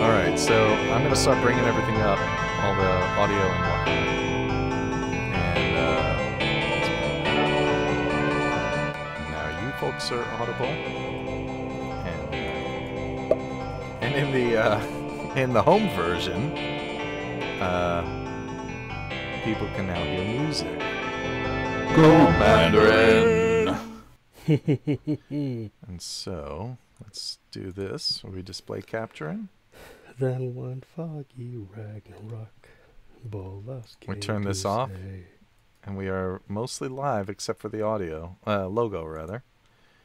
All right, so I'm gonna start bringing everything up, all the audio and whatnot. And uh, now you folks are audible, and and in the uh, in the home version, uh, people can now hear music. Go Mandarin. and so let's do this. Are we display capturing? Then one foggy Ragnarok, Bolas We turn this off? say, And we are mostly live except for the audio, uh, logo rather.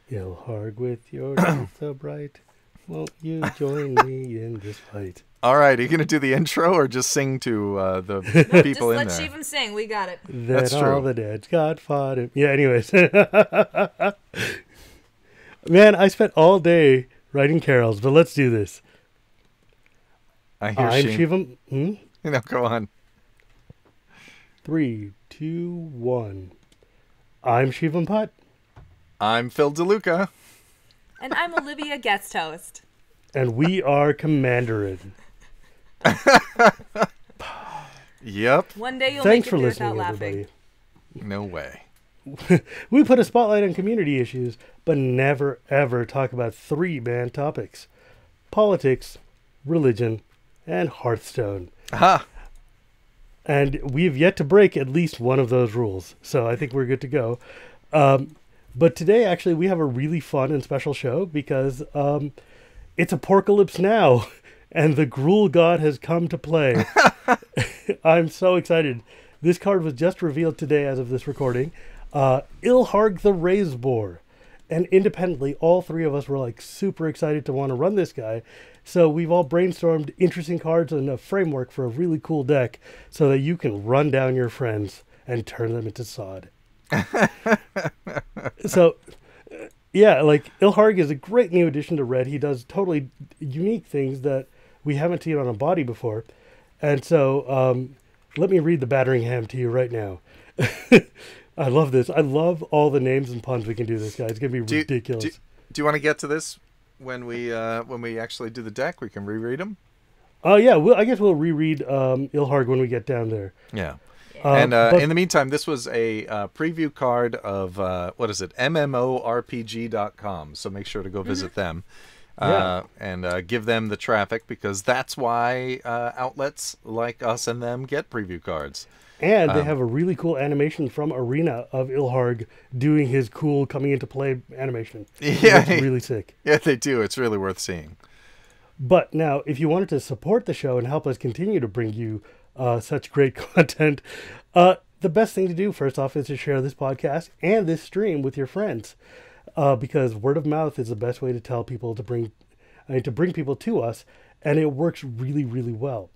Ilharg with your light so bright, won't you join me in this fight? All right, are you gonna do the intro or just sing to uh, the Just people in there? let there? Shivam sing. We got it. Then That's all true. the dead God fought him. Yeah, anyways. Man, I spent all day writing carols, but let's do this. I hear I'm she. Shivam. Hmm? No, go on. Three, two, one. I'm Shivam Putt. I'm Phil DeLuca. And I'm Olivia guest host. and we are Commanderin. Yep. One day you'll Thanks make it for listening, without laughing. everybody. No way. We put a spotlight on community issues, but never ever talk about three banned topics politics, religion, and Hearthstone. Aha. And we've yet to break at least one of those rules. So I think we're good to go. Um, but today, actually, we have a really fun and special show because um, it's Apocalypse Now, and the Gruul God has come to play. I'm so excited. This card was just revealed today as of this recording. Uh, Ilharg the Raze-Boar. And independently, all three of us were like super excited to want to run this guy. So we've all brainstormed interesting cards and a framework for a really cool deck so that you can run down your friends and turn them into sod. so yeah, like Ilharg is a great new addition to Red. He does totally unique things that we haven't seen on a body before. And so um, let me read the battering ham to you right now. I love this. I love all the names and puns we can do this guy. It's gonna be Do ridiculous. do, do you want to get to this when we uh, when we actually do the deck? We can reread them. Oh yeah, well, I guess we'll reread um, Ilharg when we get down there. Yeah. Uh, and uh, but- in the meantime, this was a uh, preview card of uh, what is it? MMORPG.com. So make sure to go visit them uh, and uh, give them the traffic because that's why uh, outlets like us and them get preview cards. And they Um, have a really cool animation from Arena of Ilharg doing his cool coming into play animation. Yeah. really sick. Yeah, they do. It's really worth seeing. But now, if you wanted to support the show and help us continue to bring you uh, such great content, uh, the best thing to do, first off, is to share this podcast and this stream with your friends, uh, because word of mouth is the best way to tell people to bring, I mean, to bring people to us, and it works really, really well.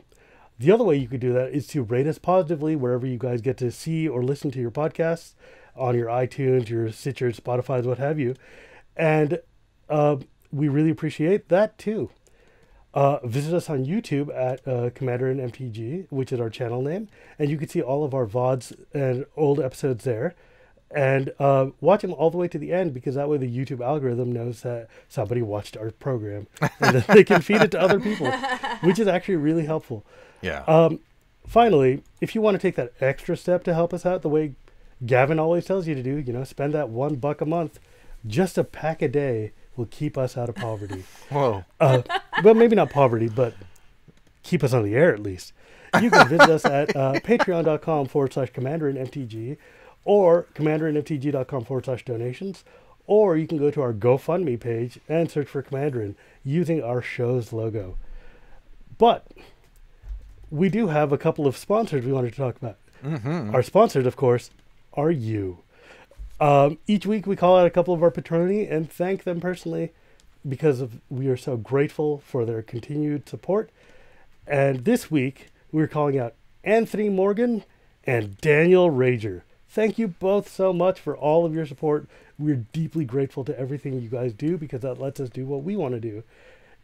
The other way you could do that is to rate us positively wherever you guys get to see or listen to your podcasts on your iTunes, your Stitcher, Spotify's, what have you, and uh, we really appreciate that too. Uh, visit us on YouTube at uh, Commanderin MTG, which is our channel name, and you can see all of our VODs and old episodes there. And uh, watch them all the way to the end because that way the YouTube algorithm knows that somebody watched our program and they can feed it to other people, which is actually really helpful. Yeah. Um, finally, if you want to take that extra step to help us out the way Gavin always tells you to do, you know, spend that one buck a month, just a pack a day will keep us out of poverty. Whoa. Uh, well, maybe not poverty, but keep us on the air at least. You can visit us at uh, patreon.com forward slash commanderin MTG or commanderinmtg.com forward slash donations. Or you can go to our GoFundMe page and search for Commanderin using our show's logo. But we do have a couple of sponsors we wanted to talk about. Mm-hmm. Our sponsors, of course, are you. Um, each week we call out a couple of our patroni and thank them personally because of we are so grateful for their continued support. And this week we're calling out Anthony Morgan and Daniel Rager. Thank you both so much for all of your support. We're deeply grateful to everything you guys do because that lets us do what we want to do,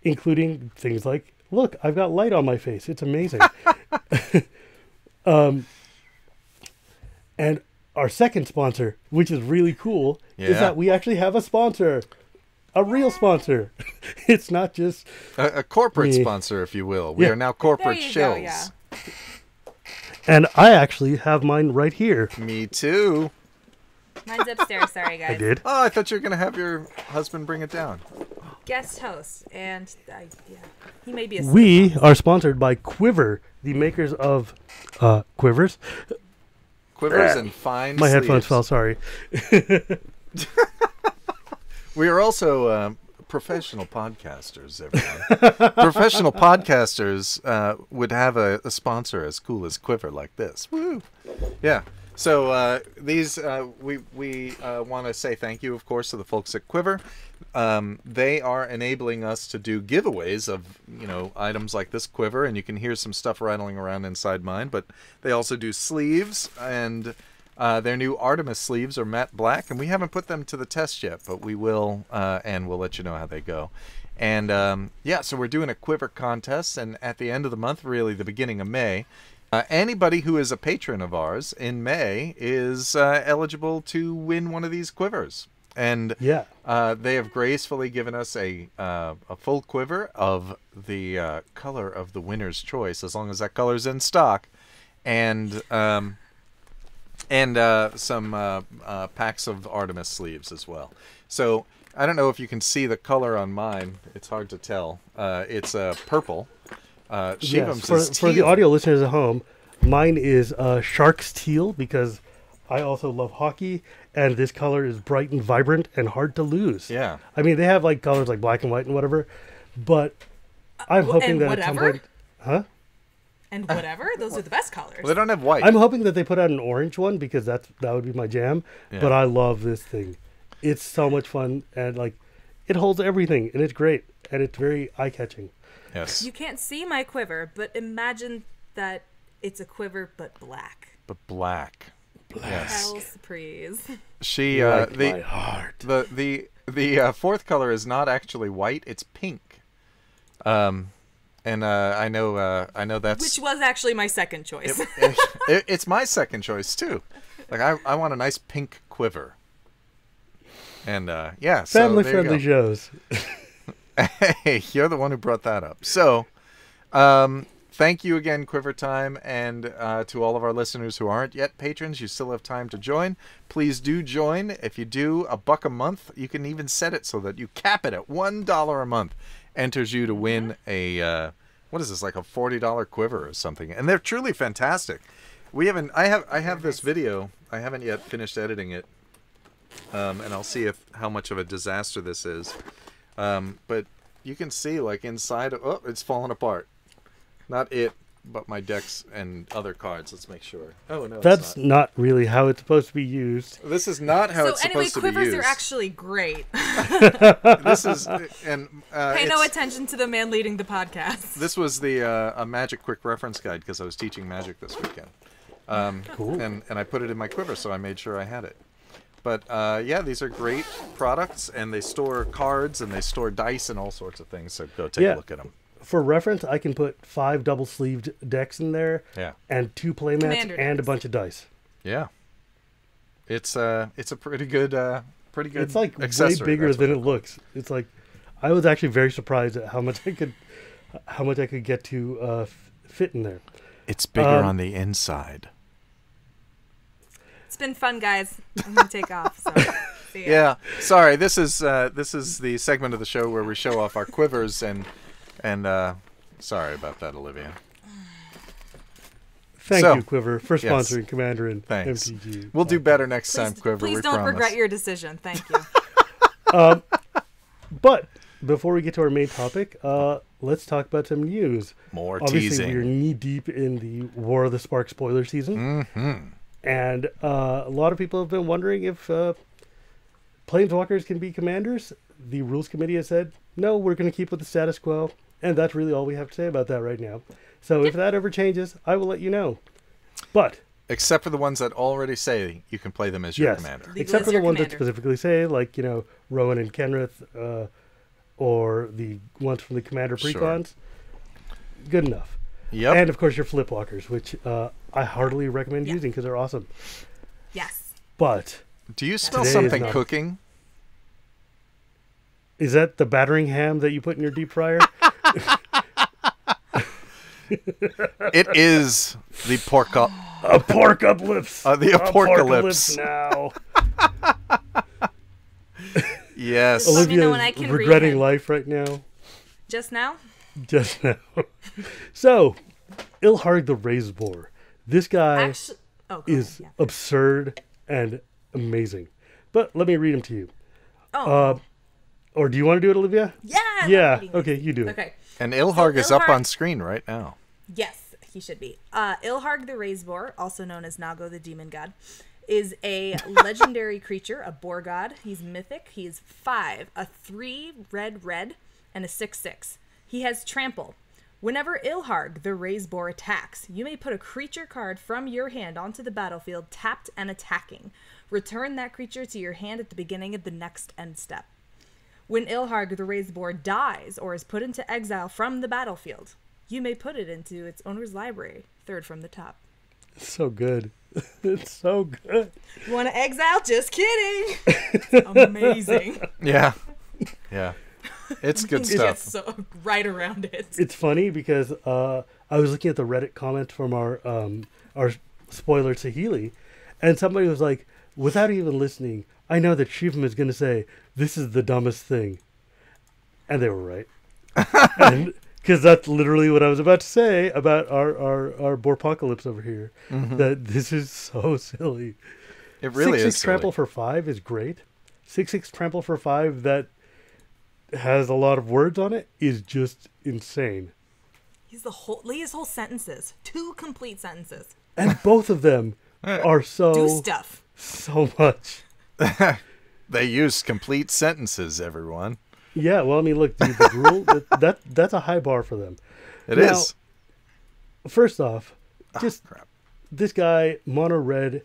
including things like look, I've got light on my face. It's amazing. um, and our second sponsor, which is really cool, is that we actually have a sponsor. a real sponsor. it's not just A, a corporate Me. sponsor, if you will. We Yeah. are now corporate you shills. go, yeah. and I actually have mine right here. Me too. Mine's upstairs. Sorry, guys. I did. Oh, I thought you were gonna have your husband bring it down. Guest host, and I, yeah, he may be a. We are sponsored by Quiver, the makers of uh, quivers. Quivers and fine. My headphones fell. Sorry. We are also um, professional podcasters. Everyone. professional podcasters uh, would have a, a sponsor as cool as Quiver, like this. Woo! Yeah. So uh, these uh, we we uh, want to say thank you, of course, to the folks at Quiver. Um, they are enabling us to do giveaways of you know items like this quiver, and you can hear some stuff rattling around inside mine. But they also do sleeves and. Uh, their new Artemis sleeves are matte black, and we haven't put them to the test yet, but we will, uh, and we'll let you know how they go. And um, yeah, so we're doing a quiver contest, and at the end of the month, really the beginning of May, uh, anybody who is a patron of ours in May is uh, eligible to win one of these quivers. And Yeah. uh, they have gracefully given us a uh, a full quiver of the uh, color of the winner's choice, as long as that color's in stock, and um, and uh, some uh, uh, packs of Artemis sleeves as well. So I don't know if you can see the color on mine. It's hard to tell. Uh, it's uh, purple. Uh, Yes, for, for the audio listeners at home, mine is uh, Sharks Teal because I also love hockey, and this color is bright and vibrant and hard to lose. Yeah. I mean, they have like colors like black and white and whatever, but I'm hoping and that at some point, huh? and whatever. Those are the best colors. Well, they don't have white. I'm hoping that they put out an orange one because that's that would be my jam. Yeah. But I love this thing. It's so much fun and like it holds everything and it's great and it's very eye catching. yes. You can't see my quiver, but imagine that it's a quiver but black. but black. Yes. Hell surprise. She uh, like the my heart. the the the uh, fourth color is not actually white; it's pink. Um, and uh, I know uh, I know that's Which was actually my second choice. it- it- it's my second choice too. Like I I want a nice pink quiver. And uh, yeah, so Family there you friendly go. shows. Hey, you're the one who brought that up. So, um, thank you again, Quiver Time, and uh, to all of our listeners who aren't yet patrons, you still have time to join. Please do join. If you do a buck a month, you can even set it so that you cap it at one dollar a month. Enters you to win a uh, what is this like a forty dollar quiver or something? And they're truly fantastic. We haven't. I have. I have this video. I haven't yet finished editing it, um, and I'll see if how much of a disaster this is. Um, but you can see like inside. Oh, it's falling apart. Not it, but my decks and other cards. Let's make sure. Oh no, That's not. not really how it's supposed to be used. This is not how so it's anyway, supposed to be used quivers used. are actually great. This is and uh, Pay no attention to the man leading the podcast. This was the uh, a magic quick reference guide because I was teaching magic this weekend. Um, Cool. And and I put it in my quiver, so I made sure I had it. But uh, yeah, these are great products, and they store cards and they store dice and all sorts of things. So go take Yeah. a look at them. For reference, I can put five double sleeved decks in there Yeah. and two playmats Commander and a bunch of dice. Yeah. It's uh it's a pretty good uh pretty good It's like way bigger that's than it looks. It's like I was actually very surprised at how much I could how much I could get to uh, f- fit in there. It's bigger Um, on the inside. It's been fun, guys. I'm gonna take off. So see ya. Yeah. Sorry, this is uh this is the segment of the show where we show off our quivers and and uh sorry about that, Olivia. Thank So, you, Quiver, for yes. sponsoring Commanderin Thanks. MTG. We'll do better next Please, time, Quiver. please we don't promise. regret your decision. Thank you. But before we get to our main topic, uh, let's talk about some news. More Obviously, teasing. we're knee deep in the War of the Spark spoiler season, mm-hmm. and uh, a lot of people have been wondering if uh, planeswalkers can be commanders. The rules committee has said no. We're going to keep with the status quo, and that's really all we have to say about that right now. So if that ever changes, I will let you know. But Except for the ones that already say you can play them as your yes, commander. Legal except for the your ones that specifically say, like you know, Rowan and Kenrith, uh, or the ones from the Commander precons. Sure. precons. Good enough. Yep. And of course, your flip walkers, which uh, I heartily recommend Yeah. using because they're awesome. Yes. But Do you smell Today is something not- cooking? Is that the battering ham that you put in your deep fryer? It is the pork. up. A pork Apocalypse. Uh, the apocalypse. now. Yes. Let me know Olivia when I is can read regretting him. life right now. Just now? Just now. so, Ilharg the Raze-Boar. This guy Actually, oh, is ahead, absurd and amazing. But let me read him to you. Oh, Uh, or do you want to do it, Olivia? yeah. I love yeah. reading. Okay, you do it. Okay. And Ilharg So is up Ilharg- on screen right now. Yes, he should be. Uh, Ilharg the Raze-Boar, also known as Nago the Demon God, is a legendary creature, a boar god. He's mythic. He's five, a three red red, and a six six. He has trample. Whenever Ilharg the Raze-Boar attacks, you may put a creature card from your hand onto the battlefield, tapped and attacking. Return that creature to your hand at the beginning of the next end step. When Ilharg the Raze-Boar dies or is put into exile from the battlefield, you may put it into its owner's library, third from the top. It's so good. it's so good. You want to exile? Just kidding. It's amazing. Yeah. Yeah. It's good It's stuff. just so right around it. It's funny because uh, I was looking at the Reddit comment from our um, our spoiler Sahili, and somebody was like, without even listening, I know that Shivam is going to say this is the dumbest thing, and they were right, and because that's literally what I was about to say about our our our Borpocalypse over here. Mm-hmm. That this is so silly. It really six is. six trample silly. for five is great. Six six trample for five that has a lot of words on it is just insane. He's the whole Leah's whole sentences, two complete sentences. and both of them are so Do so stuff. so much. They use complete sentences, everyone. Yeah, well, I mean, look, dude, the rule that, that that's a high bar for them. It is. Now- First off, just crap. this guy mono red,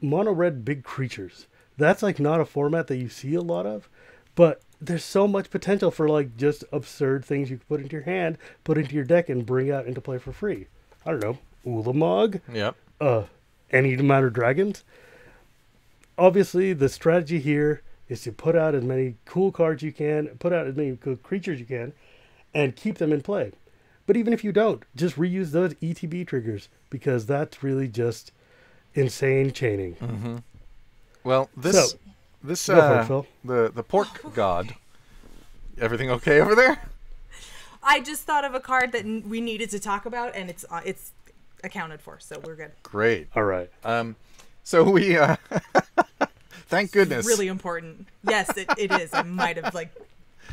mono red big creatures. That's like not a format that you see a lot of, but there's so much potential for like just absurd things you can put into your hand, put into your deck, and bring out into play for free. I don't know, Ulamog. Yep. uh, any amount of dragons. Obviously, the strategy here is to put out as many cool cards you can, put out as many cool creatures you can, and keep them in play. But even if you don't, just reuse those ETB triggers because that's really just insane chaining. Well, this So, this go for it, uh, Phil. the the pork god. Everything okay over there? I just thought of a card that we needed to talk about, and it's uh, it's accounted for, so we're good. Great. All right. Um, so we uh, thank goodness. Really important. Yes, it, it is. I might have like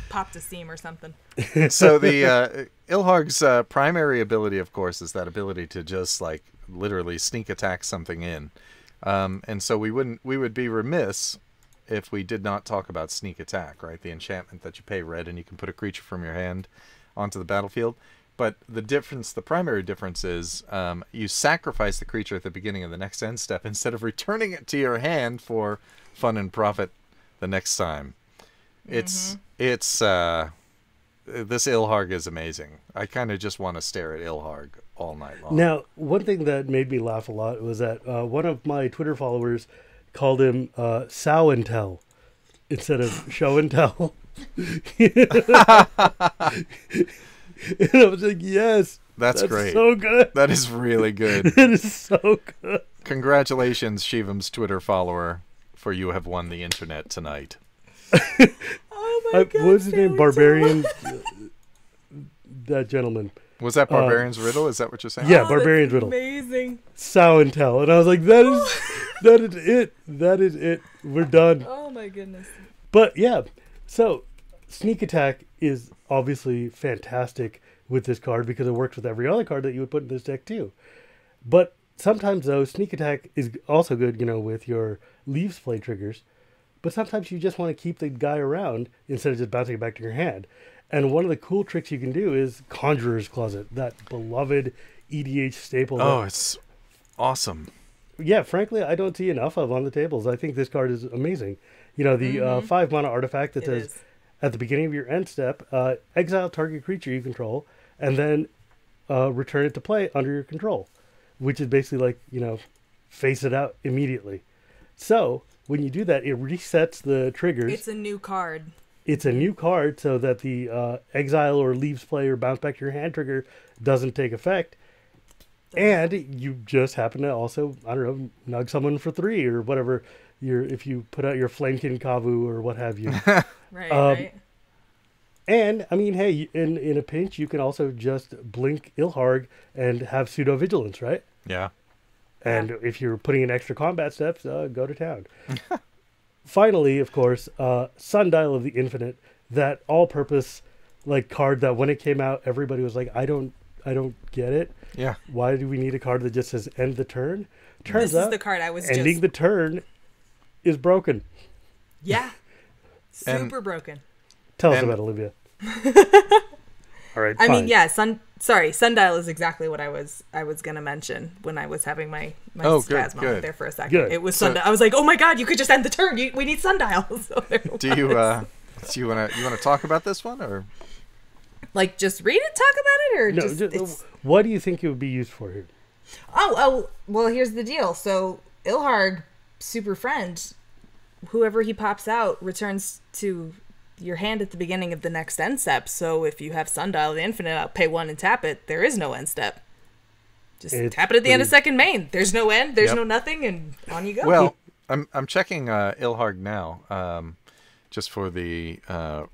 popped a seam or something. so the uh, Ilharg's uh, primary ability, of course, is that ability to just like literally sneak attack something in. Um, and so we wouldn't we would be remiss if we did not talk about sneak attack, right? The enchantment that you pay red and you can put a creature from your hand onto the battlefield. But the difference, the primary difference is um, you sacrifice the creature at the beginning of the next end step instead of returning it to your hand for fun and profit the next time. It's it's uh, this Ilharg is amazing. I kind of just want to stare at Ilharg all night long. Now, one thing that made me laugh a lot was that uh, one of my Twitter followers called him uh, Sow and Tell instead of Show and Tell. and I was like, yes, That's, great. so good. that is really good. It is so good. Congratulations, Shivam's Twitter follower, for you have won the internet tonight. Oh my Uh, god! what was his name? Barbarian. that gentleman. Was that Barbarian's Riddle? Is that what you're saying? Uh, yeah. Tell. Oh, Barbarian's Riddle. Amazing. Sow and Tell. And I was like, that is, that is it. That is it. We're done. Oh my goodness. But yeah, so sneak attack is obviously fantastic with this card because it works with every other card that you would put in this deck too. But sometimes though, sneak attack is also good, you know, with your leaves play triggers. But sometimes you just want to keep the guy around instead of just bouncing it back to your hand. And one of the cool tricks you can do is Conjurer's Closet, that beloved EDH staple. that- Oh, it's awesome. yeah, frankly, I don't see enough of on the tables. I think this card is amazing. You know, the uh, five mana artifact that Mm-hmm. It says is. At the beginning of your end step, uh, exile target creature you control, and then uh, return it to play under your control, which is basically like, you know, face it out immediately. So when you do that, it resets the triggers. It's a new card. it's a new card so that the uh, exile or leaves play or bounce back to your hand trigger doesn't take effect. And you just happen to also, I don't know, nug someone for three or whatever. Your if you put out your Flamekin Kavu or what have you. Right, Um, right. and I mean, hey, in in a pinch, you can also just blink Ilharg and have pseudo vigilance, right? Yeah. And if you're putting in extra combat steps, uh, go to town. Finally, of course, uh, Sundial of the Infinite, that all-purpose like card that when it came out, everybody was like, "I don't, I don't get it. Yeah. Why do we need a card that just says end the turn?" Turns This is out, the card I was ending just the turn is broken. yeah, And- super broken. Tell us And- about Olivia. All right. I mean, fine. yeah, sun. Sorry, sundial is exactly what I was I was gonna mention when I was having my my Oh, good, spaz moment good. there for a second. Good. It was So- sundial. I was like, oh my god, you could just end the turn. You, we need sundial. So there Do you uh do you wanna you wanna talk about this one or like just read it, talk about it, or No, just, ju- it's- what do you think it would be used for here? Oh, oh, well, here's the deal. So, Ilharg, super friend, whoever he pops out returns to your hand at the beginning of the next end step. So, if you have Sundial the Infinite, I'll pay one and tap it. There is no end step. Just It's tap it at the end of second main. There's no end, there's Yep. no nothing, and on you go. Well, I'm I'm checking uh, Ilharg now, um, just for the uh,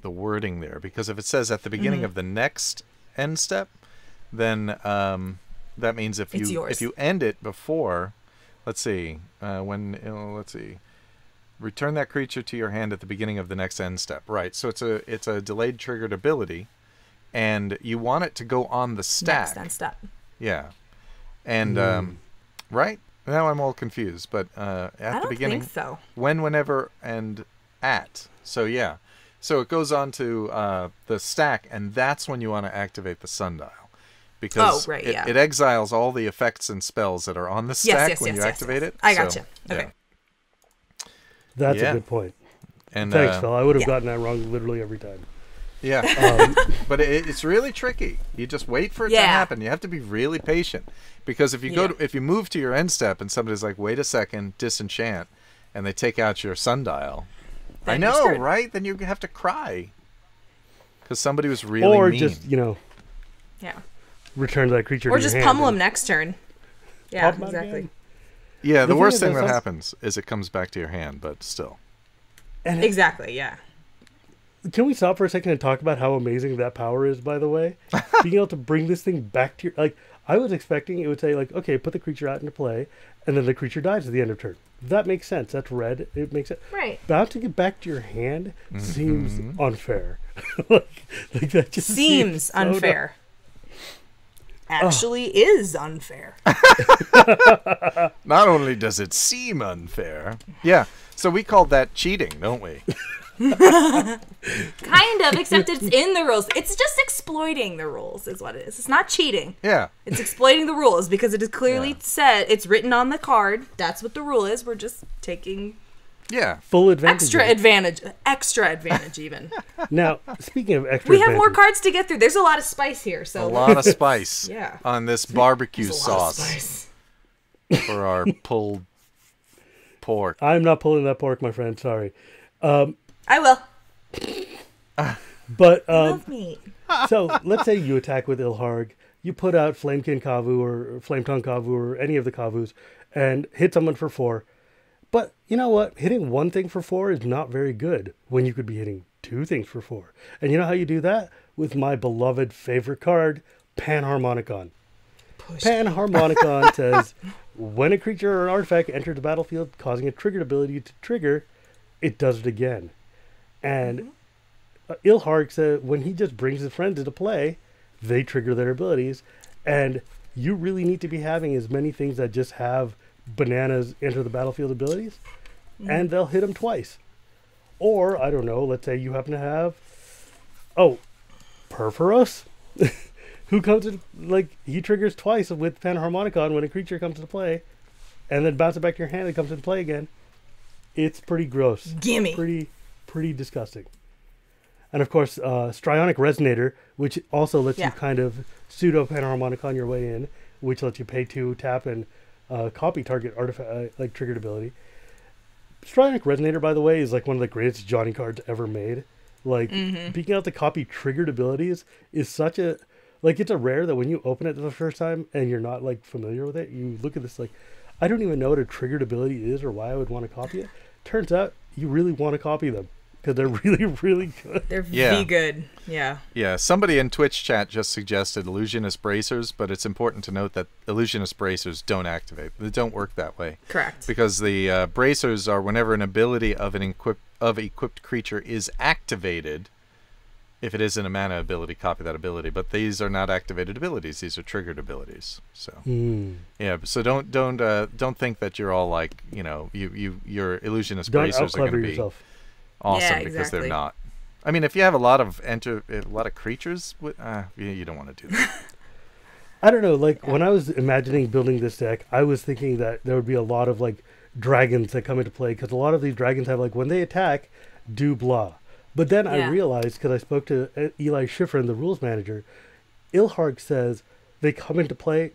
the wording there, because if it says at the beginning Mm-hmm. of the next end step, then um, that means if It's you yours. if you end it before, let's see, uh, when let's see, return that creature to your hand at the beginning of the next end step. Right. So it's a it's a delayed triggered ability, and you want it to go on the stack. next end step. Yeah. And um right? Now I'm all confused, but uh at I the don't beginning think so. when whenever and at. So yeah. So it goes on to uh the stack and that's when you want to activate the sundial. Because Oh, right, it, yeah. it exiles all the effects and spells that are on the stack yes, when yes, you yes, activate yes. it. I So, gotcha. Okay. That's Yeah. a good point. And Thanks, uh, Phil. I would have yeah. gotten that wrong literally every time. Yeah. Um, but it, it's really tricky. You just wait for it to happen. You have to be really patient because if you go to, if you move to your end step and somebody's like, "Wait a second, disenchant," and they take out your sundial, I Then you're know, right? Then you have to cry because somebody was really or mean. just you know Yeah. Return that creature. Or to just your hand pummel him next turn. Yeah, pop 'em exactly. again. yeah, the, the thing worst thing that's that happens is it comes back to your hand, but still. And Exactly, yeah. can we stop for a second and talk about how amazing that power is? By the way, being able to bring this thing back to your like. I was expecting it would say like, okay, put the creature out into play, and then the creature dies at the end of turn. That makes sense. That's red. It makes it. Right. Bouncing it back to your hand Mm-hmm. seems unfair. like, like that just Seems so dumb. unfair. Actually is unfair. Not only does it seem unfair, yeah. So we call that cheating, don't we? Kind of, except it's in the rules. It's just exploiting the rules, is what it is. It's not cheating. Yeah. It's exploiting the rules because it is clearly Yeah. said, it's written on the card. That's what the rule is. We're just taking Yeah. Full advantage. extra advantage. Extra advantage, even. Now, speaking of extra, we have more cards to get through. There's a lot of spice here, so A lot of spice Yeah. on this barbecue There's a lot of sauce spice. for our pulled pork. I'm not pulling that pork, my friend. Sorry, I will. but um, Love meat. so let's say you attack with Ilharg, you put out Flamekin Kavu or Flametongue Kavu or any of the Kavus, and hit someone for four. But you know what? Hitting one thing for four is not very good when you could be hitting two things for four. And you know how you do that? With my beloved favorite card, Panharmonicon. Push. Panharmonicon says when a creature or an artifact enters the battlefield causing a triggered ability to trigger, it does it again. And uh, Ilharg said when he just brings his friends into play, they trigger their abilities. And you really need to be having as many things that just have bananas enter the battlefield abilities, and they'll hit them twice. Or, I don't know, let's say you happen to have, oh, Purphoros? who comes in like he triggers twice with Panharmonicon when a creature comes into play, and then bounces back to your hand and comes into play again. It's pretty gross, Gimme. pretty pretty disgusting. And of course, uh, Strionic Resonator, which also lets Yeah. you kind of pseudo Panharmonicon your way in, which lets you pay two, tap, and uh, copy target artifact uh, like triggered ability. Strionic Resonator, by the way, is like one of the greatest Johnny cards ever made. Like being out the copy triggered abilities is such a like it's a rare that when you open it for the first time and you're not like familiar with it, you look at this like I don't even know what a triggered ability is or why I would want to copy it. Turns out you really want to copy them because they're really really good. They're Yeah. V good. Yeah. Yeah, somebody in Twitch chat just suggested illusionist bracers, but it's important to note that illusionist bracers don't activate. They don't work that way. Correct. Because the uh, bracers are whenever an ability of an equip of equipped creature is activated. If it isn't a mana ability, copy that ability. But these are not activated abilities; these are triggered abilities. So Hmm. yeah, so don't don't uh, don't think that you're all like you know you you your illusionist Don't bracers are going to be yourself. Awesome Yeah, because they're not. I mean, if you have a lot of enter a lot of creatures, uh, you, you don't want to do that. I don't know. Like when I was imagining building this deck, I was thinking that there would be a lot of like dragons that come into play because a lot of these dragons have like when they attack, do blah. But then I realized because I spoke to uh, Eli Shiffrin, the rules manager, Ilharg says they come into play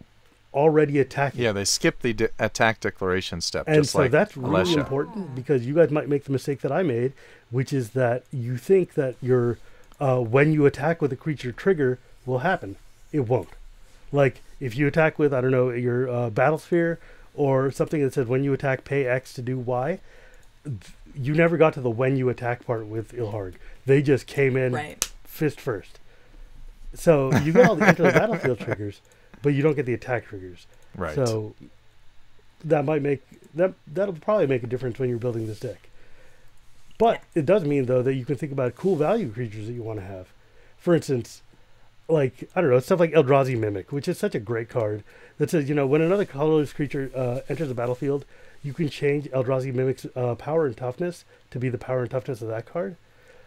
already attacking. yeah, they skip the de- attack declaration step, And just so like that's really Alessia. important because you guys might make the mistake that I made, which is that you think that your uh, when you attack with a creature trigger will happen. It won't. Like if you attack with I don't know your uh, battle sphere or something that says when you attack pay X to do Y, th- you never got to the when you attack part with Ilharg. They just came in Right. fist first. So you got all the enter the battlefield triggers, but you don't get the attack triggers. Right. So that might make that that'll probably make a difference when you're building this deck. But it does mean though that you can think about cool value creatures that you want to have. For instance, like I don't know, stuff like Eldrazi Mimic, which is such a great card that says, you know, when another colorless creature uh, enters the battlefield, you can change Eldrazi Mimic's uh, power and toughness to be the power and toughness of that card.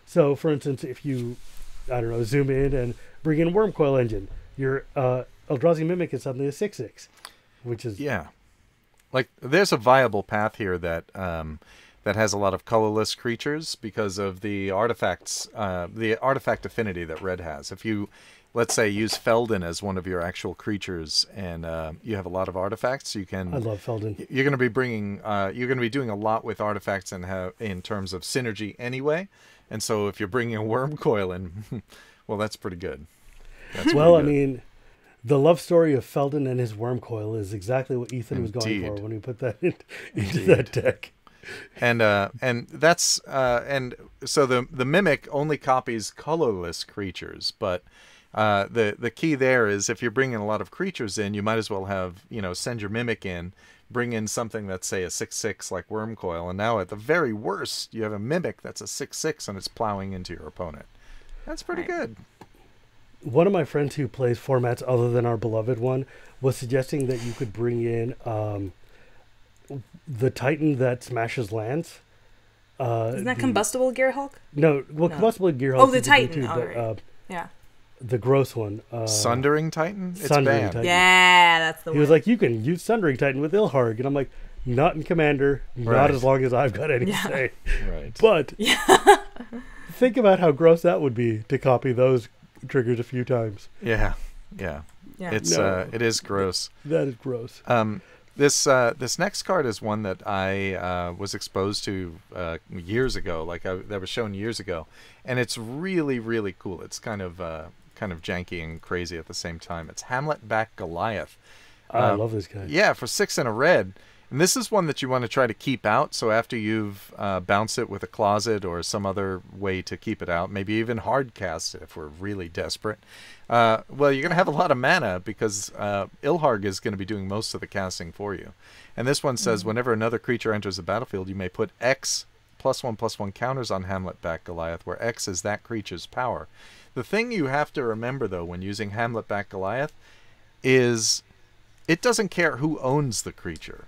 So, for instance, if you, I don't know, zoom in and bring in Wurmcoil Engine, your uh, Eldrazi Mimic is suddenly a six six, which is yeah, like there's a viable path here that um, that has a lot of colorless creatures because of the artifacts, uh, the artifact affinity that red has. If you let's say use Feldon as one of your actual creatures, and uh, you have a lot of artifacts, you can I love Feldon. you're going to be bringing uh, you're going to be doing a lot with artifacts and have in terms of synergy anyway and so if you're bringing a Wurmcoil in well that's pretty good that's Well, I pretty good. mean, the love story of Feldon and his Wurmcoil is exactly what Ethan was going for when he put that in, into that deck. and uh and that's uh and so the the mimic only copies colorless creatures but uh, the the key there is if you're bringing a lot of creatures in, you might as well have you know send your mimic in, bring in something that's say a six six like Wurmcoil, and now at the very worst you have a mimic that's a six six and it's plowing into your opponent. That's pretty Right. good. One of my friends who plays formats other than our beloved one was suggesting that you could bring in um, the Titan that smashes lands. Uh, Isn't that the- combustible Gearhulk? No, well, No. combustible gear. Hulk. Oh, the is a good Titan, too, but, alright. uh, Yeah. the gross one. Uh, Sundering Titan, it's Sundering banned. Titan. Yeah, that's the one. He one. was like, "You can use Sundering Titan with Ilharg," and I'm like, "Not in Commander. Not as long as I've got any Yeah. say." Right. But think about how gross that would be to copy those triggers a few times. Yeah. Yeah. yeah. It's No. uh it is gross. That is gross. Um, this uh, this next card is one that I uh, was exposed to uh, years ago, like I, that was shown years ago, and it's really really cool. It's kind of uh, kind of janky and crazy at the same time. It's Hamletback Goliath. I Um, love this guy. Yeah, for six and a red. And this is one that you want to try to keep out. So after you've uh, bounced it with a closet or some other way to keep it out, maybe even hard cast it if we're really desperate. Uh, well, you're going to have a lot of mana because uh, Ilharg is going to be doing most of the casting for you. And this one says whenever another creature enters the battlefield, you may put X plus one plus one counters on Hamletback Goliath, where X is that creature's power. The thing you have to remember though when using Hamletback Goliath is it doesn't care who owns the creature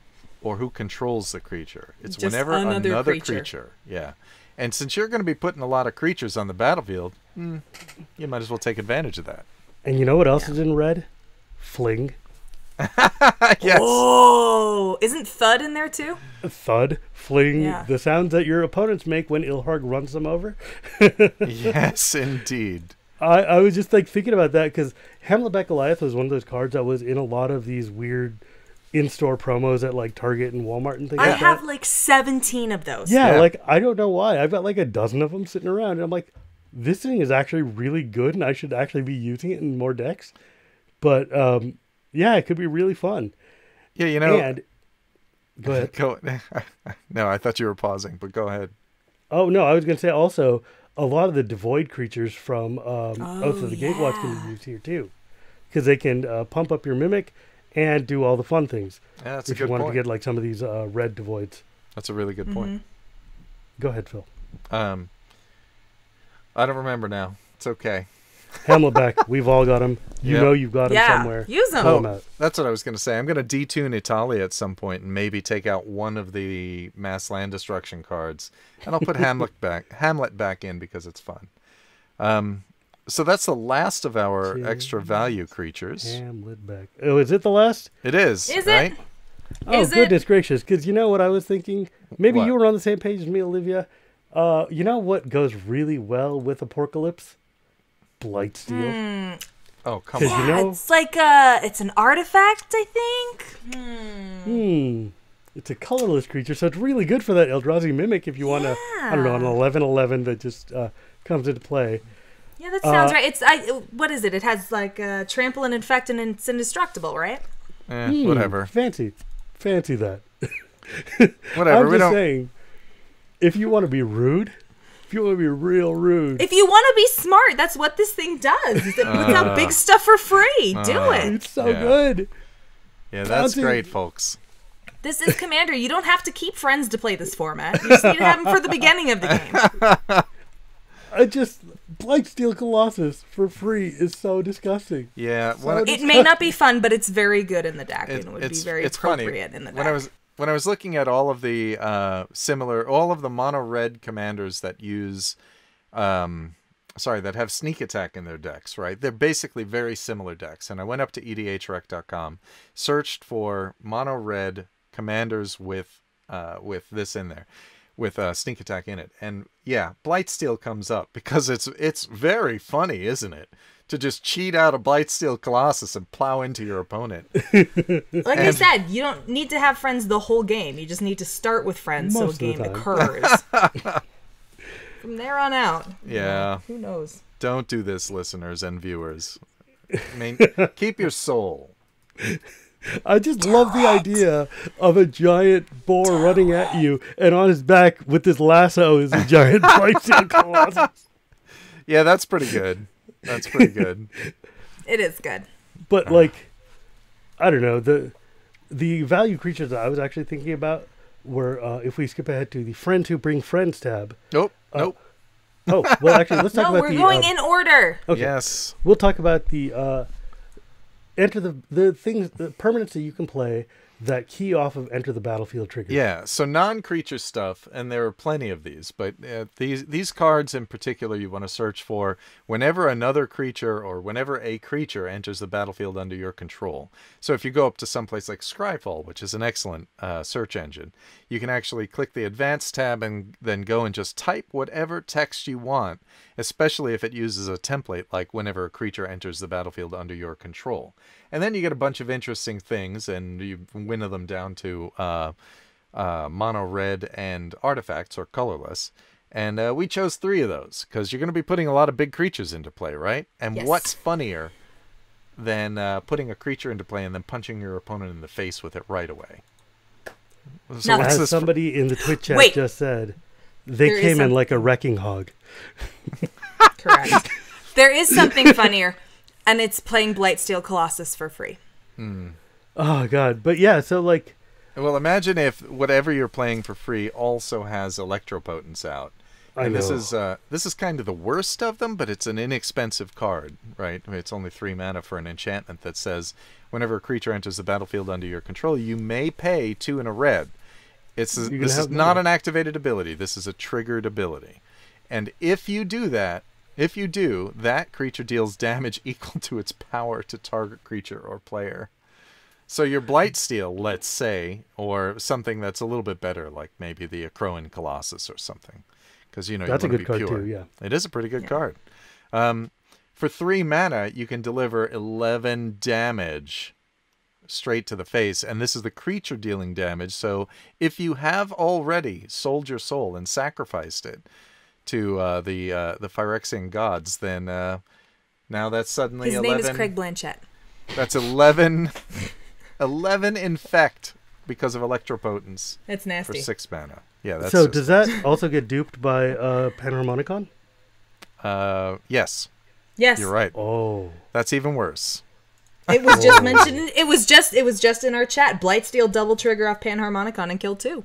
or who controls the creature. It's Just whenever another another, creature. creature. Yeah. And since you're going to be putting a lot of creatures on the battlefield, mm, you might as well take advantage of that. And you know what else is in red? Fling, yes. Oh, isn't Thud in there too? thud, fling. Yeah. The sounds that your opponents make when Ilharg runs them over. yes, indeed. I, I was just like thinking about that because Hamletback Goliath was one of those cards that was in a lot of these weird in-store promos at like Target and Walmart and things I like have that. like 17 of those. Yeah, Yeah. like I don't know why. I've got like a dozen of them sitting around, and I'm like, this thing is actually really good, and I should actually be using it in more decks. But um, yeah, it could be really fun. Yeah, you know. and go ahead. Go. no, I thought you were pausing, but go ahead. Oh no, I was going to say also a lot of the devoid creatures from um, Oath of the Gatewatch can be used here too, because they can uh, pump up your mimic and do all the fun things. Yeah, that's a if you wanted point. to get like some of these uh, red devoids, That's a really good point. go ahead, Phil. Um, I don't remember now. It's okay. Hamletback. We've all got them. You Yep. know you've got them Yeah, somewhere. use 'em. Pull Oh. 'em out. That's what I was going to say. I'm going to detune Italia at some point and maybe take out one of the mass land destruction cards, and I'll put Hamletback Hamlet back in because it's fun. Um, so that's the last of our extra value creatures. Hamletback. Oh, is it the last? It is, Is it? Oh Is it? goodness gracious! Because you know what I was thinking. Maybe What? you were on the same page as me, Olivia. Uh, you know what goes really well with Apocalypse? Blightsteel. Oh, come 'Cause on. you know- It's like a, it's an artifact, I think. Hmm. It's a colorless creature, so it's really good for that Eldrazi mimic if you want to. I don't know, an Yeah. eleven eleven that just uh, comes into play. Yeah, that sounds Uh, right. It's I. What is it? It has like uh, trample and infect and it's indestructible, right? Eh, Hmm, whatever. Fancy, fancy that. Whatever. I'm we just don't. saying, if you want to be rude, if you want to be real rude, If you want to be smart, that's what this thing does. It puts out big stuff for free. Do it. it's so yeah. good. Yeah, that's Bounty. great, folks. This is Commander. You don't have to keep friends to play this format. You just need to have them for the beginning of the game. I just Blightsteel Colossus for free is so disgusting. Yeah. When, It may not be fun, but it's very good in the deck it- and would it's be very it's funny. appropriate in the deck. When I was when I was looking at all of the uh, similar, all of the mono red commanders that use, um, sorry, that have sneak attack in their decks, right? They're basically very similar decks. And I went up to edhrec.com, searched for mono red commanders with uh, with this in there. With uh, sneak attack in it, and yeah, Blightsteel comes up because it's it's very funny, isn't it? To just cheat out a Blightsteel Colossus and plow into your opponent. like I said, you don't need to have friends the whole game. You just need to start with friends so a the game occurs. From there on out, Yeah. who knows? Don't do this, listeners and viewers. I mean, keep your soul. I just love the idea of a giant boar running at you, and on his back with this lasso is a giant Blightsteel Colossus. Yeah, that's pretty good. That's pretty good. It is good. But like, I don't know the the value creatures that I was actually thinking about were uh, if we skip ahead to the friends who bring friends tab. Nope. Nope. Oh well, actually, let's talk No, about No, we're the. going uh, in order. Okay. Yes. We'll talk about the uh, enter the the things the permanency you can play that key off of enter the battlefield triggers. Yeah. So non-creature stuff, and there are plenty of these, but uh, these these cards in particular, you want to search for whenever another creature or whenever a creature enters the battlefield under your control. So if you go up to someplace like Scryfall, which is an excellent uh, search engine, you can actually click the Advanced tab and then go and just type whatever text you want, especially if it uses a template like whenever a creature enters the battlefield under your control. And then you get a bunch of interesting things, and you winnow them down to uh, uh, mono red and artifacts or colorless. And uh, we chose three of those because you're going to be putting a lot of big creatures into play, right? And Yes. what's funnier than uh, putting a creature into play and then punching your opponent in the face with it right away? So Now- what's As this? somebody in the Twitch chat Wait. just said, they There is came in like a wrecking hog. Correct. there is something funnier, and it's playing Blightsteel Colossus for free. Oh god, but yeah, so like Well, imagine if whatever you're playing for free also has Electropotence out. I And this is uh, this is kind of the worst of them, but it's an inexpensive card, right? I mean, It's only three mana for an enchantment that says whenever a creature enters the battlefield under your control, you may pay two in a red. It's a, this is not an activated ability. This is a triggered ability, and if you do that, if you do, that creature deals damage equal to its power to target creature or player. So your Blightsteel, let's say, or something that's a little bit better, like maybe the Acroan Colossus or something, because you know That's you a good be card pure. too, yeah. it is a pretty good card. Um, for three mana, you can deliver eleven damage straight to the face, and this is the creature dealing damage. So if you have already sold your soul and sacrificed it to uh, the uh, the Phyrexian gods, then uh, now that's suddenly His 11. name is Craig Blanchett. That's 11, 11 infect because of electropotence It's for nasty. six mana. Yeah, that's so just- does that also get duped by uh, Panharmonicon? Uh, yes, Yes, you're right. Oh, That's even worse. It was just mentioned. It was just. It was just in our chat. Blightsteel double trigger off Panharmonicon and kill two.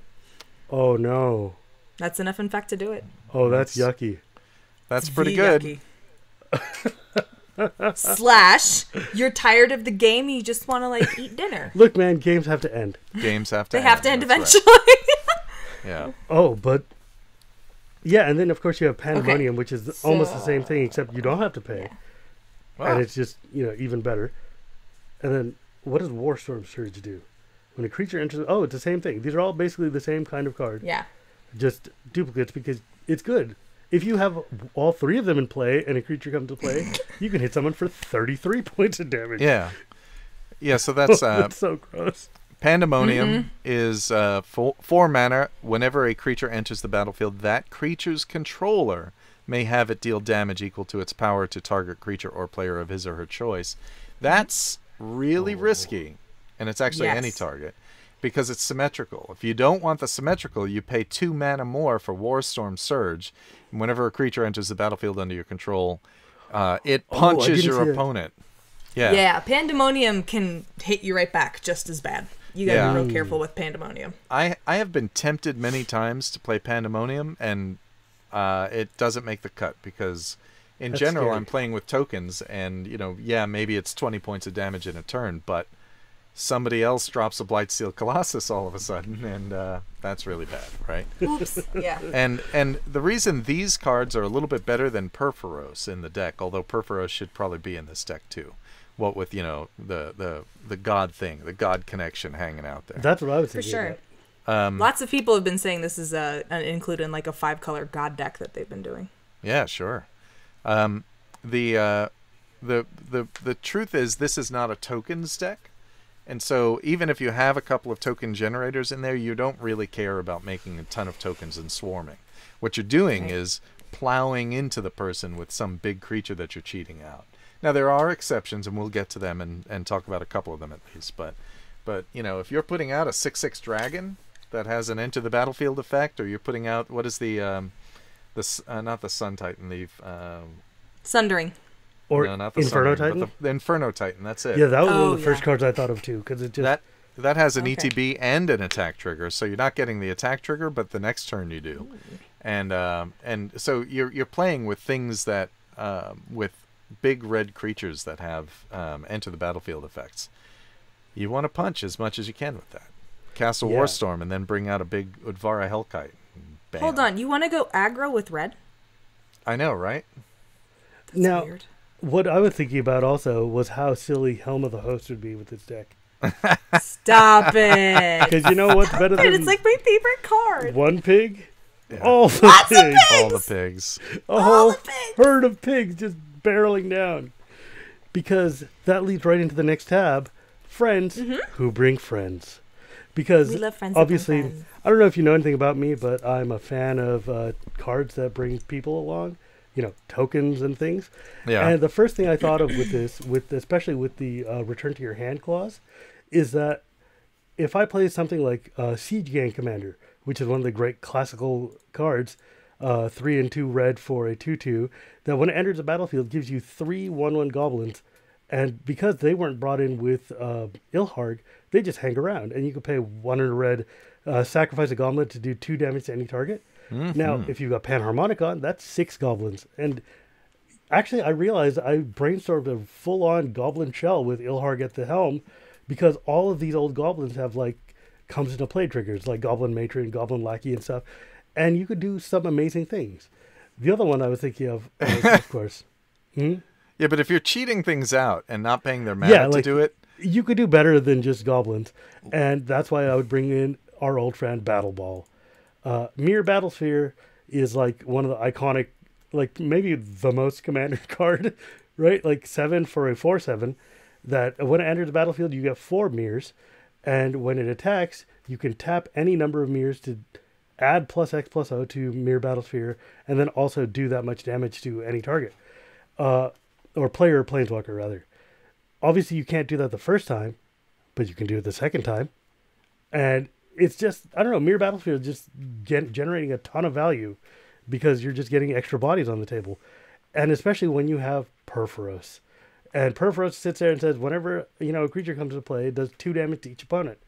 oh no, That's enough infect to do it. oh that's That's- yucky. That's pretty good. Slash, you're tired of the game. You just want to like eat dinner. Look, man, games have to end. Games have to. They have to end that's right. eventually. Yeah. Oh, but yeah, and then of course you have Pandemonium, which is So- almost the same thing, except you don't have to pay, Wow. and it's just you know even better. And then what does Warstorm Surge do? When a creature enters, oh, it's the same thing. These are all basically the same kind of card, yeah. Just duplicates because it's good. If you have all three of them in play and a creature comes to play, you can hit someone for 33 points of damage. Yeah. Yeah. So that's uh, That's so gross. Pandemonium Mm-hmm. is uh, four, four mana. Whenever a creature enters the battlefield, that creature's controller may have it deal damage equal to its power to target creature or player of his or her choice. That's really risky, and it's actually any target because it's symmetrical. If you don't want the symmetrical, you pay two mana more for Warstorm Surge. And whenever a creature enters the battlefield under your control, uh, it Oh, punches didn't your see that. opponent. yeah, Yeah. Pandemonium can hit you right back just as bad. You gotta Yeah. be real careful with Pandemonium. I I have been tempted many times to play Pandemonium, and uh, it doesn't make the cut because, in That's general, scary. I'm playing with tokens, and you know, yeah, maybe it's 20 points of damage in a turn, but somebody else drops a Blightsteel Colossus all of a sudden, and uh, that's really bad, right? Oops. yeah. and and the reason these cards are a little bit better than Purphoros in the deck, although Purphoros should probably be in this deck too. What with you know the the the god thing, the god connection hanging out there. That's what I was For sure. about. Um, Lots of people have been saying this is a an include in like a five color god deck that they've been doing. Yeah, sure. Um, the uh, the the the truth is, this is not a tokens deck, and so even if you have a couple of token generators in there, you don't really care about making a ton of tokens and swarming. What you're doing Right. is plowing into the person with some big creature that you're cheating out. Now there are exceptions, and we'll get to them and, and talk about a couple of them at least. But but you know, if you're putting out a six six dragon that has an enter the battlefield effect, or you're putting out what is the um, the uh, not the Sun Titan, the um, Sundering. Or no, not the Inferno Sun Titan, Titan. the, the Inferno Titan. That's it. Yeah, that was one Oh, of the first yeah. cards I thought of too, because it just that that has an Okay. ETB and an attack trigger, so you're not getting the attack trigger, but the next turn you do, and um, and so you're you're playing with things that um, with big red creatures that have um, enter the battlefield effects. You want to punch as much as you can with that. Castle Yeah. Warstorm, and then bring out a big Utvara Hellkite. Bam. Hold on, you want to go aggro with red? I know, right? That's Now- weird. What I was thinking about also was how silly Helm of the Host would be with this deck. Stop it. Because you know what's better Dude, than it's like my favorite card. one pig? Yeah. All the Lots of pigs. All the pigs. A All whole pigs. herd of pigs just barreling down. Because that leads right into the next tab. Friends who bring friends. Because Mm-hmm. We love friends obviously, friends. I don't know if you know anything about me, but I'm a fan of uh, cards that bring people along. You know, tokens and things. Yeah. And the first thing I thought of with this, with especially with the uh, return to your hand clause, is that if I play something like uh, Siege Gang Commander, which is one of the great classical cards, uh, three and two red for a two-two, that when it enters the battlefield gives you three one-one goblins, and because they weren't brought in with uh, Ilharg, they just hang around, and you can pay one in a red, uh, sacrifice a goblin to do two damage to any target. Now, if you've got Panharmonicon, that's six goblins, and actually, I realized I brainstormed a full-on goblin shell with Ilharg at the helm, because all of these old goblins have like comes into play triggers like Goblin Matron, Goblin Lackey, and stuff, and you could do some amazing things. The other one I was thinking of, was, of course, hmm? Yeah, but if you're cheating things out and not paying their mana Yeah, to do it, you could do better than just goblins, and that's why I would bring in our old friend Battle Ball. Uh, Myr Battlesphere is like one of the iconic, like maybe the most commander card, right? Like seven for a four seven. That when it enters the battlefield, you get four mirrors, and when it attacks, you can tap any number of mirrors to add plus X plus O to Myr Battlesphere, and then also do that much damage to any target, uh, or player or planeswalker rather. Obviously, you can't do that the first time, but you can do it the second time, and it's just I don't know. Myr Battlesphere is just gen- generating a ton of value because you're just getting extra bodies on the table, and especially when you have Purphoros. And Purphoros sits there and says, whenever you know a creature comes into play, it does two damage to each opponent.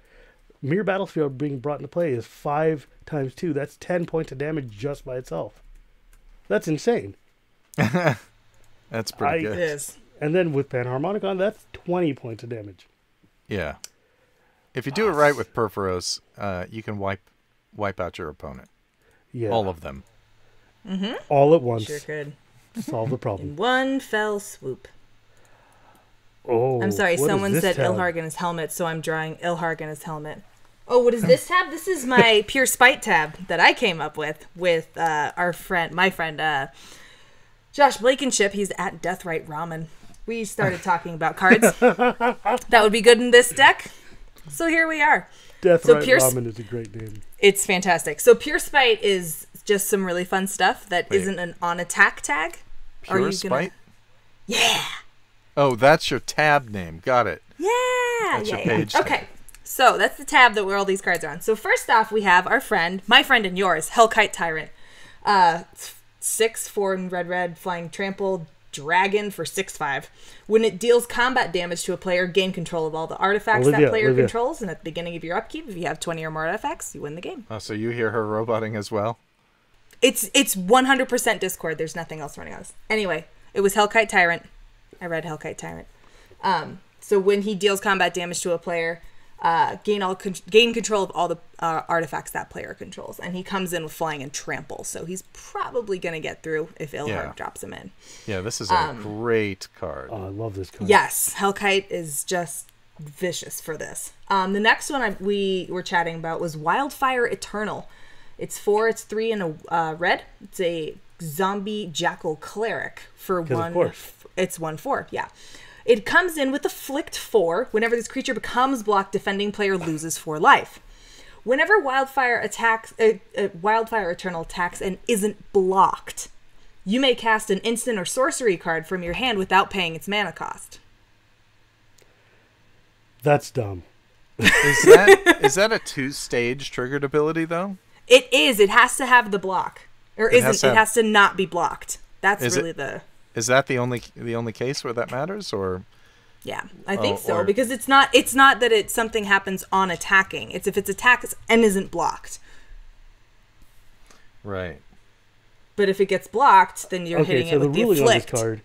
Myr Battlesphere being brought into play is five times two. That's ten points of damage just by itself. That's insane. That's pretty I- good. is. And then with Panharmonicon, that's twenty points of damage. Yeah. If you do it right with Purphoros, uh, you can wipe wipe out your opponent. Yeah, All of them. all at once, Sure could. solve the problem. In problem. one fell swoop. Oh, I'm sorry, what is someone this said tab? Ilharg in his helmet, so I'm drawing Ilharg in his helmet. Oh, what is this tab? This is my pure spite tab that I came up with with uh, our friend, my friend uh, Josh Blankenship. He's at Deathright Ramen. We started talking about cards that would be good in this deck. So here we are. Death So Right Pierce- Ramen is a great name. It's fantastic. So pure spite is just some really fun stuff that Wait. not an on attack tag. Are Pure you gonna- Spite? Yeah. Oh, that's your tab name. Got it. Yeah. That's your yeah, yeah. page Okay. So that's the tab that where all these cards are on. So first off, we have our friend, my friend and yours, Hellkite Tyrant. Uh, six, four, and red, red, flying trample dragon for six, five. When it deals combat damage to a player, gain control of all the artifacts Olivia, that player Olivia. controls. And at the beginning of your upkeep, if you have twenty or more artifacts, you win the game. Oh, so you hear her roboting as well? It's it's one hundred percent Discord. There's nothing else running on this. Anyway, it was Hellkite Tyrant. I read Hellkite Tyrant. Um, so when he deals combat damage to a player, uh, gain all con- gain control of all the uh, artifacts that player controls, and he comes in with flying and trample. So he's probably gonna get through if Ilharg Yeah. drops him in. Yeah, this is a Um, great card. Oh, I love this card. Yes, Hellkite is just vicious for this. Um, the next one I, we were chatting about was Wildfire Eternal. It's four, it's three, and a uh, red. It's a zombie jackal cleric for of one. course. It's one four, yeah. It comes in with afflict four. Whenever this creature becomes blocked, defending player loses four life. Whenever wildfire attacks, uh, uh, wildfire eternal attacks and isn't blocked, you may cast an instant or sorcery card from your hand without paying its mana cost. That's dumb. Is that is that a two stage triggered ability though? It is. It has to have the block, or It isn't? has to it have- has to not be blocked. That's Is it- really the. Is that the only the only case where that matters, or Yeah, I think Oh, so or- because it's not. It's not that it something happens on attacking. It's if it's attacks and isn't blocked. right? But if it gets blocked, then you're okay, hitting so it the with the ruling on this card,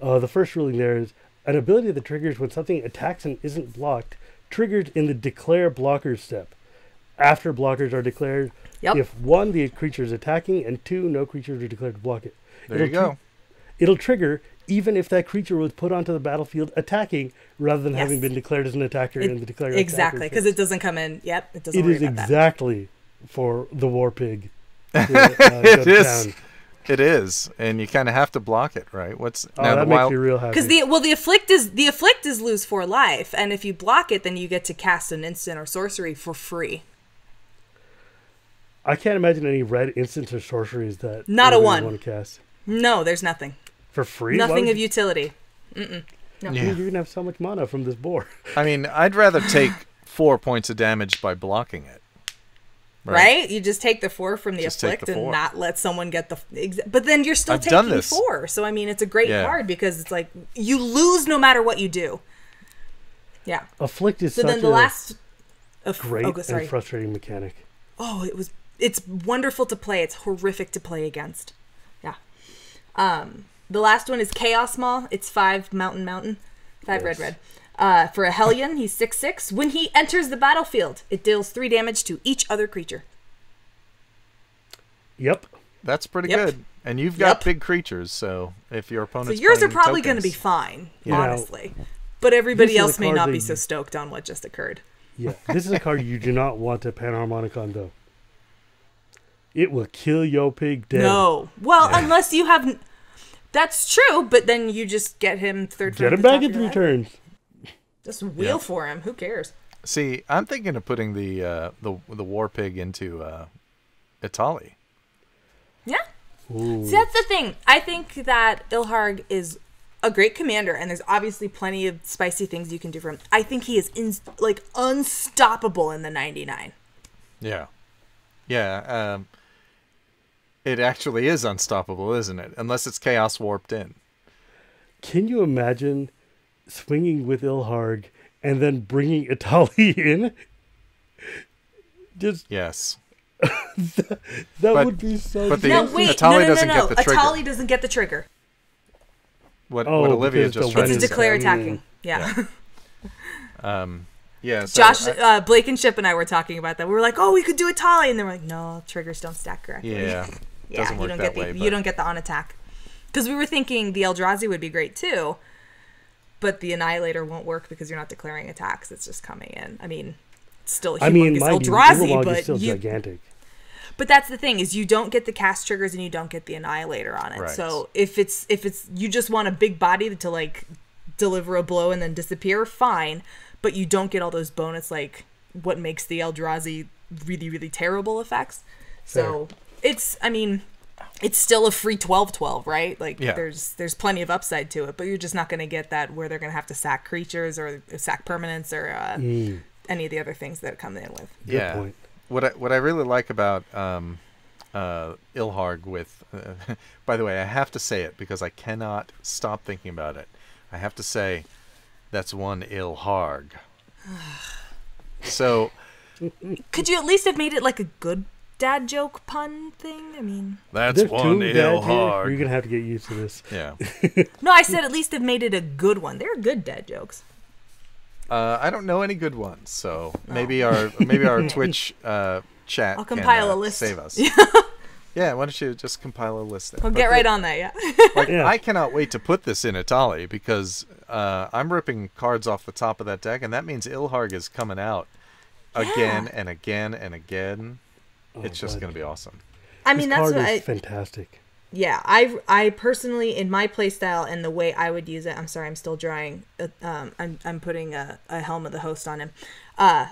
uh, the first ruling there is an ability that triggers when something attacks and isn't blocked, triggered in the declare blockers step. After blockers are declared, Yep. if one, the creature is attacking, and two, no creatures are declared to block it. There you It'll tri- go. It'll trigger even if that creature was put onto the battlefield attacking rather than having been declared as an attacker It- in the declared exactly because it doesn't come in. Yep, it doesn't It worry is about that. exactly for the war pig. to, uh, go It to is. town. It is, and you kind of have to block it, right? What's Oh, now that the makes wild? me real happy. Because the well, the afflict is the afflict is lose four life, and if you block it, then you get to cast an instant or sorcery for free. I can't imagine any red instants or sorceries that Not a anybody one. want to cast No, there's nothing. For free. Nothing would of utility. Mm-mm. No. you, Yeah. you're gonna have so much mana from this board. I mean, I'd rather take four points of damage by blocking it. Right. You just take the four from the Just afflict the and not let someone get the. Ex- but then you're still I've done taking this. four. So I mean, it's a great Yeah. card because it's like you lose no matter what you do. Yeah. Afflict is So such then the a last. Aff- great oh, and frustrating mechanic. oh, it was. It's wonderful to play. It's horrific to play against. Yeah. Um, the last one is Chaos Maw. It's five Mountain Mountain, five red Yes. red. Uh, for a Hellion, he's six six. When he enters the battlefield, it deals three damage to each other creature. Yep. That's pretty Yep. good. And you've got Yep. big creatures, so if your So opponent's yours are playing probably going to be tokens- fine, Yeah. honestly. But everybody This is a else may not that be so stoked on what just occurred. Yeah. This is a card you do not want to Panharmonicon though. It will kill your pig dead. No. Well, unless you have. N- That's true, but then you just get him third. Get him back in three line. turns. Just wheel Yeah. for him. Who cares? See, I'm thinking of putting the uh, the the war pig into uh, Etali. Yeah. Ooh. See, that's the thing. I think that Ilharg is a great commander, and there's obviously plenty of spicy things you can do for him. I think he is in, like unstoppable in the 99. Yeah. Yeah. Um, it actually is unstoppable, isn't it? Unless it's chaos warped in. Can you imagine swinging with Ilharg and then bringing Etali in? Just Yes. that But- would be so. but the- No, genius. wait, Etali no, no, doesn't no, get the trigger. Etali doesn't get the trigger. What, Oh, what Olivia because just the tried It's a declare say. attacking. Yeah. Um, yeah. So Josh, I- uh, Blake, and Ship and I were talking about that. We were like, "Oh, we could do Etali," and they were like, "No, triggers don't stack correctly." yeah. Yeah, doesn't you don't that get the way. you but- don't get the on attack. Because we were thinking the Eldrazi would be great too, but the Annihilator won't work because you're not declaring attacks. It's just coming in. I mean, it's still a I mean, humongous mind you, Eldrazi, Ulamog but is still you gigantic. but that's the thing is you don't get the cast triggers and you don't get the annihilator on it. Right. So if it's if it's you just want a big body to like deliver a blow and then disappear, fine. But you don't get all those bonus like what makes the Eldrazi really really terrible effects. So it's I mean it's still a free 12-12, right? Like Yeah. there's there's plenty of upside to it, but you're just not going to get that where they're going to have to sack creatures or sack permanents or uh, Mm, any of the other things that come in with. good yeah. point. What I what I really like about um, uh, Ilharg with, uh, by the way, I have to say it because I cannot stop thinking about it. I have to say, that's one Ilharg. so Could you at least have made it like a good dad joke pun thing? I mean, that's There's one two dads here. You're gonna have to get used to this. Yeah. no, I said at least they've made it a good one. They're good dad jokes. Uh, I don't know any good ones, so maybe our maybe our Twitch uh, chat I'll can, compile uh, a list. Save us. yeah, why don't you just compile a list? There? I'll But get the- right on that. Yeah. Like, Yeah. I cannot wait to put this in Etali because uh, I'm ripping cards off the top of that deck, and that means Ilharg is coming out again and again and again. It's just going to be awesome. I This mean, that's card what is I. fantastic. Yeah, I I personally in my playstyle and the way I would use it. I'm sorry, I'm still drawing. uh, Um, I'm I'm putting a, a helm of the host on him. Uh,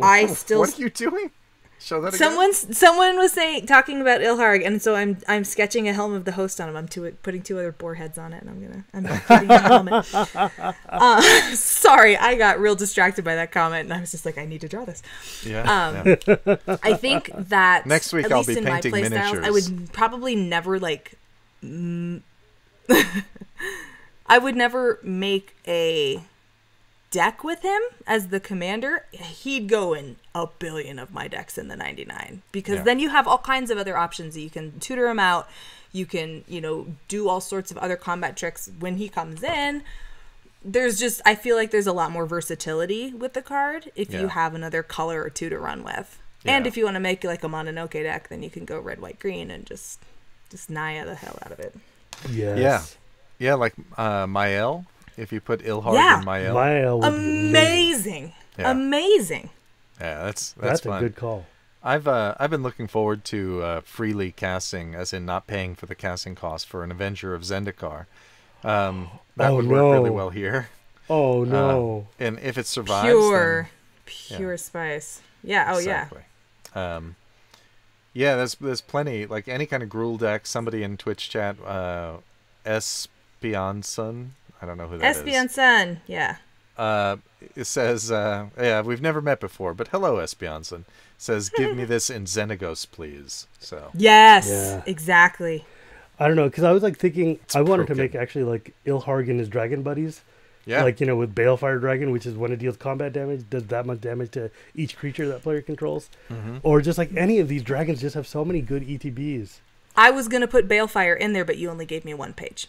I still What are you doing? Show that again. Someone's someone was saying talking about Ilharg, and so I'm I'm sketching a helm of the host on him. I'm two, putting two other boar heads on it, and I'm gonna I'm helmet. Uh, sorry, I got real distracted by that comment, and I was just like, I need to draw this. Yeah. Um, yeah. I think that Next week at I'll least be in my painting playstyles, I would probably never like. mm, I would never make a deck with him as the commander. He'd go in a billion of my decks in the 99 because Yeah. then you have all kinds of other options. You can tutor him out. You can, you know, do all sorts of other combat tricks when he comes in. There's just, I feel like there's a lot more versatility with the card if Yeah. you have another color or two to run with. And if you want to make like a Mononoke deck, then you can go red, white, green and just just Naya the hell out of it. Yes. Yeah. Yeah, like uh, Mael. If you put Ilharg Yeah. in Mael. Mael would be amazing. Amazing. Yeah. Amazing. Yeah, that's that's, That's, fun. a good call. I've uh, I've been looking forward to uh, freely casting, as in not paying for the casting cost for an Avenger of Zendikar. Um, that Oh, would work really well here. Oh Uh, no. and if it survives, Pure then- pure spice. Yeah, oh yeah. exactly. Um, yeah, there's there's plenty. Like any kind of Gruul deck. Somebody in Twitch chat, uh, Espionson. I don't know who yeah. that is. Espion Sun. Yeah. Uh, it says, uh, yeah, we've never met before, but hello, Espionson. Says, give me this in Xenagos, please. So, Yes. Yeah. Exactly. I don't know because I was like thinking I wanted to make actually like Ilharg and his dragon buddies. yeah, Like you know with Balefire Dragon, which is when it deals combat damage, does that much damage to each creature that player controls, Mhm. or just like any of these dragons just have so many good E ETBs. I was gonna put Balefire in there, but you only gave me one page.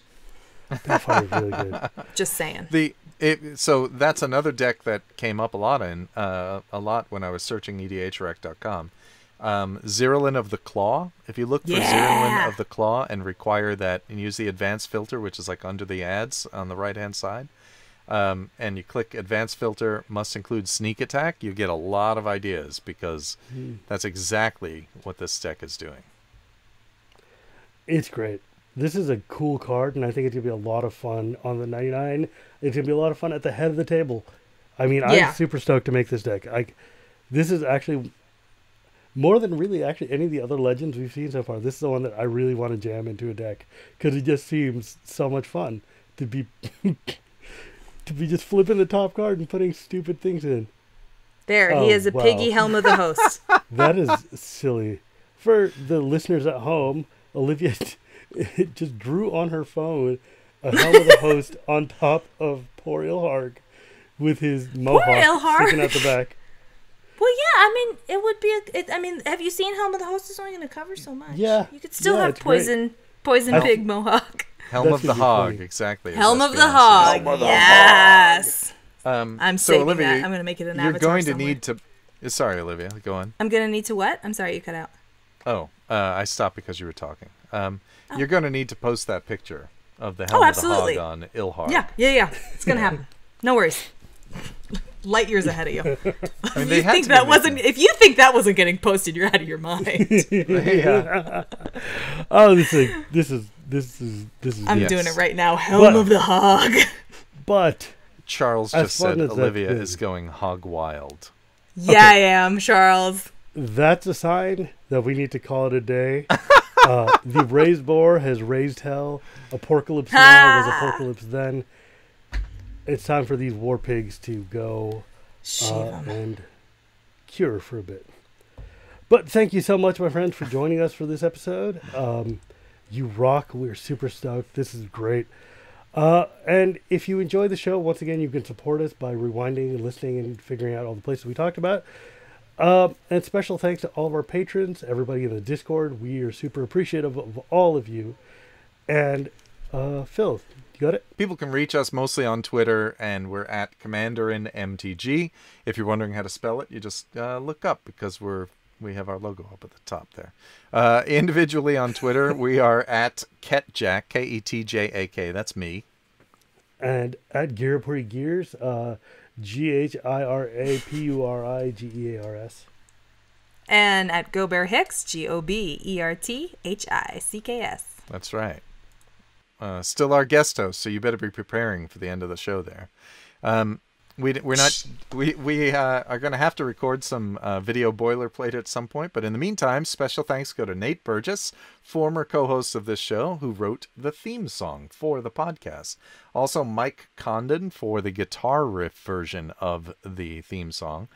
Balefire is really good. Just saying. the it, so that's another deck that came up a lot in uh, a lot when I was searching edhrec.com. Um, Zirilan of the Claw. If you look for Yeah. Zirilan of the Claw and require that and use the advanced filter, which is like under the ads on the right hand side, um, and you click advanced filter must include sneak attack, you get a lot of ideas because that's exactly what this deck is doing. It's great. This is a cool card, and I think it's gonna be a lot of fun on the 99. It's gonna be a lot of fun at the head of the table. I mean, Yeah. I'm super stoked to make this deck. I, this is actually more than really actually any of the other legends we've seen so far. This is the one that I really want to jam into a deck because it just seems so much fun to be to be just flipping the top card and putting stupid things in. There, Oh, he is a wow. piggy helm of the host. That is silly. For the listeners at home, Olivia just drew on her phone a helm of the host on top of poor Ilharg with his mohawk Ilharg. sticking out the back. well, yeah, I mean, it would be. A, it, I mean, have you seen Helm of the Host? It's only going to cover so much. Yeah, you could still yeah, have it's great. poison, poison pig mohawk. Helm That's of the Hog, funny. exactly. as Helm of the Hog. says. of the yes. Um, I'm so saving Olivia, that. I'm going to make it an you're avatar going to somewhere. need to. uh, Sorry, Olivia. Go on. I'm going to need to what? I'm sorry, you cut out. Oh, uh, I stopped because you were talking. Um, You're oh. going to need to post that picture of the Oh, Helm of the. Hog on Ilharg. Yeah, yeah, yeah. It's going to happen. No worries. Light years ahead of you. I mean, If they you think that wasn't making- if you think that wasn't getting posted, you're out of your mind. yeah. Oh, this is this is this is this is. I'm Yes. doing it right now. Helm But- of the Hog. But Charles just said Olivia is. is going hog wild. Yeah, I am, Charles. that's a sign that we need to call it a day. uh, the Raze-Boar has raised hell. Apocalypse now was apocalypse then. It's time for these war pigs to go uh, and cure for a bit. But thank you so much, my friends, for joining us for this episode. Um, you rock. We're super stoked. This is great. Uh, and if you enjoy the show, once again, you can support us by rewinding and listening and figuring out all the places we talked about. Um, and special thanks to all of our patrons, everybody in the Discord. We are super appreciative of all of you. And uh, Phil, you got it? People can reach us mostly on Twitter, and we're at Commanderin MTG. If you're wondering how to spell it, you just uh, look up because we're we have our logo up at the top there. Uh, individually on Twitter, we are at Ketjak, K E T J A K. That's me. And at Ghirapuri Gears, uh, G H I R A P U R I G E A R S. And at Go Bear Hicks, G O B E R T H I C K S. That's right. Uh, still our guest host, so you better be preparing for the end of the show there. Um, we we're not we we uh, are going to have to record some uh, video boilerplate at some point, but in the meantime, special thanks go to Nate Burgess, former co-host of this show, who wrote the theme song for the podcast. Also, Mike Condon for the guitar riff version of the theme song,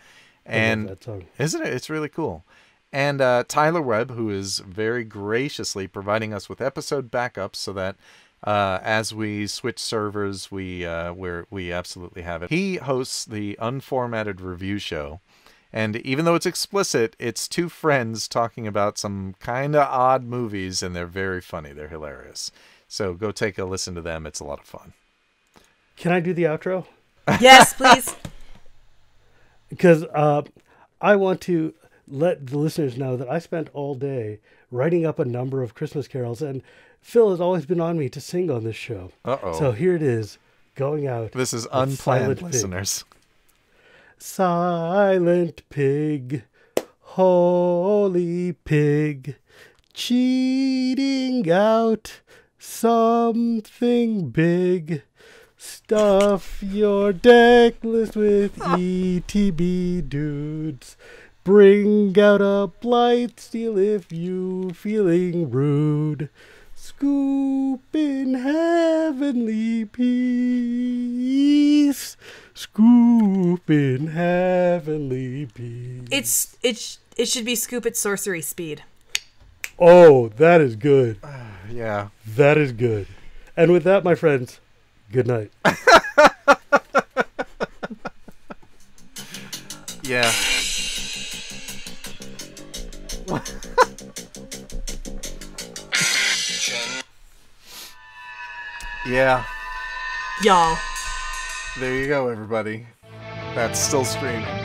and song. isn't it? It's really cool. And uh, Tyler Webb, who is very graciously providing us with episode backups so that uh, as we switch servers, we uh, we're, we absolutely have it. He hosts the Unformatted Review Show. And even though it's explicit, it's two friends talking about some kind of odd movies, and they're very funny. They're hilarious. So go take a listen to them. It's a lot of fun. Can I do the outro? Yes, please. Because uh, I want to let the listeners know that I spent all day writing up a number of Christmas carols, and Phil has always been on me to sing on this show. Uh-oh. So here it is, going out. This is unplanned, Silent Pig. listeners. Silent pig, holy pig, cheating out something big. Stuff your deck list with ETB dudes. Bring out a Blightsteel if you feeling rude. Scoop in heavenly peace. Scoop in heavenly peace. It's it sh- it should be scoop at sorcery speed. Oh, that is good. Ah, yeah. That is good. And with that, my friends, good night. Yeah. Yeah. Y'all. There you go, everybody. That's still screaming.